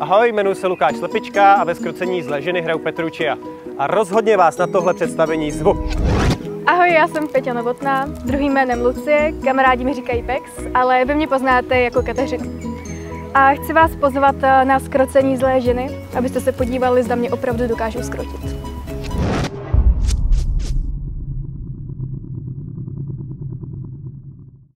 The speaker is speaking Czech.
Ahoj, jmenuji se Lukáš Slepička a ve skrocení z ženy hraju Petručia. A rozhodně vás na tohle představení zvu. Ahoj, já jsem Peťa Novotná, druhým jménem Lucie, kamarádi mi říkají Pex, ale vy mě poznáte jako Kateřinu. A chci vás pozvat eh, na skrocení zlé ženy, abyste se podívali, zda mě opravdu dokážu skrotit.